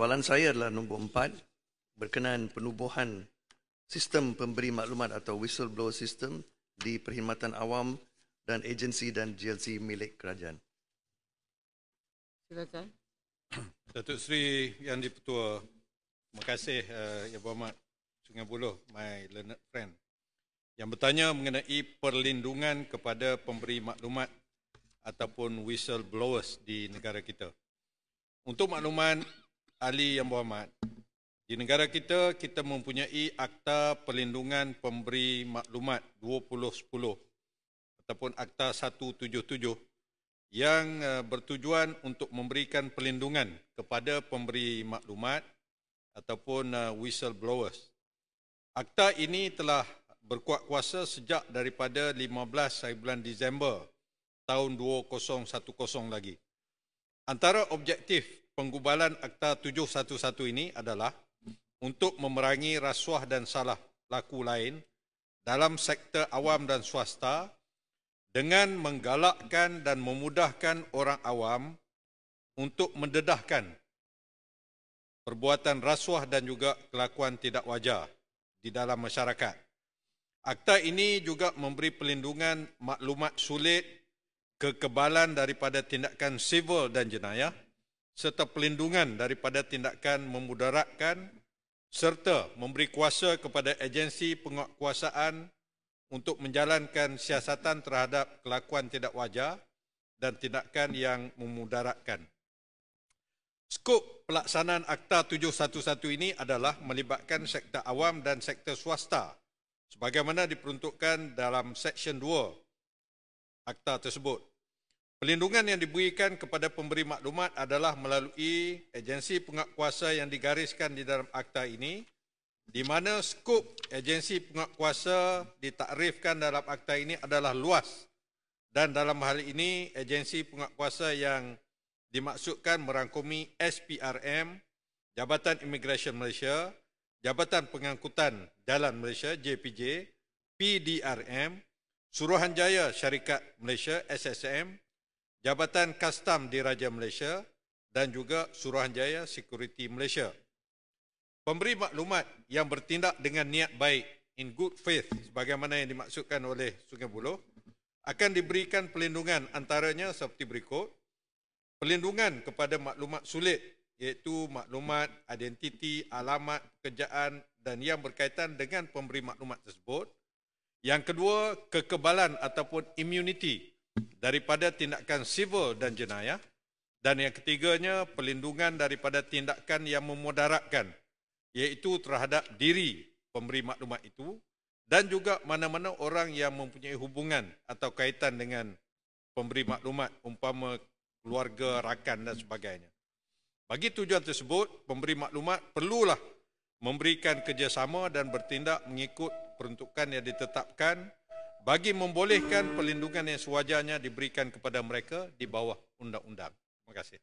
Soalan saya adalah nombor empat berkenaan penubuhan sistem pemberi maklumat atau whistleblower system di perkhidmatan awam dan agensi dan GLC milik kerajaan. Silakan. Datuk Seri Yang Dipertua, terima kasih uh, Yang Berhormat Sungai Buloh, my learned friend, yang bertanya mengenai perlindungan kepada pemberi maklumat ataupun whistleblowers di negara kita. Untuk makluman ahli yang berhormat, di negara kita, kita mempunyai Akta Perlindungan Pemberi Maklumat 2010 ataupun Akta 177 yang uh, bertujuan untuk memberikan perlindungan kepada pemberi maklumat ataupun uh, whistleblowers. Akta ini telah berkuat kuasa sejak daripada 15 hari bulan Disember tahun 2010 lagi. Antara objektif penggubalan Akta 711 ini adalah untuk memerangi rasuah dan salah laku lain dalam sektor awam dan swasta dengan menggalakkan dan memudahkan orang awam untuk mendedahkan perbuatan rasuah dan juga kelakuan tidak wajar di dalam masyarakat. Akta ini juga memberi perlindungan maklumat sulit kekebalan daripada tindakan sivil dan jenayah serta perlindungan daripada tindakan memudaratkan serta memberi kuasa kepada agensi penguatkuasaan untuk menjalankan siasatan terhadap kelakuan tidak wajar dan tindakan yang memudaratkan. Skop pelaksanaan Akta 711 ini adalah melibatkan sektor awam dan sektor swasta sebagaimana diperuntukkan dalam Seksyen 2 Akta tersebut. Perlindungan yang diberikan kepada pemberi maklumat adalah melalui agensi penguatkuasa yang digariskan di dalam akta ini di mana skop agensi penguatkuasa ditakrifkan dalam akta ini adalah luas. Dan dalam hal ini agensi penguatkuasa yang dimaksudkan merangkumi SPRM, Jabatan Immigration Malaysia, Jabatan Pengangkutan Jalan Malaysia JPJ, PDRM, Suruhanjaya Syarikat Malaysia SSM, Jabatan Kastam Diraja Malaysia dan juga Suruhanjaya Security Malaysia. Pemberi maklumat yang bertindak dengan niat baik in good faith sebagaimana yang dimaksudkan oleh Sungai Buloh akan diberikan perlindungan antaranya seperti berikut. Perlindungan kepada maklumat sulit iaitu maklumat identiti, alamat, pekerjaan dan yang berkaitan dengan pemberi maklumat tersebut. Yang kedua, kekebalan ataupun immunity daripada tindakan sivil dan jenayah dan yang ketiganya perlindungan daripada tindakan yang memudaratkan iaitu terhadap diri pemberi maklumat itu dan juga mana-mana orang yang mempunyai hubungan atau kaitan dengan pemberi maklumat umpama keluarga, rakan dan sebagainya. Bagi tujuan tersebut, pemberi maklumat perlulah memberikan kerjasama dan bertindak mengikut peruntukan yang ditetapkan bagi membolehkan perlindungan yang sewajarnya diberikan kepada mereka di bawah undang-undang. Terima kasih.